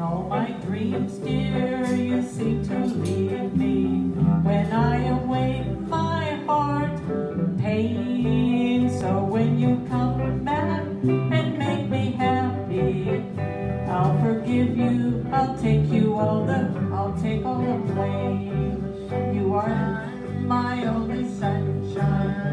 In all my dreams, dear, you seem to leave me. When I awake, my heart pains. So when you come back and make me happy, I'll forgive you. I'll take you all the, I'll take all the blame. You are my only sunshine.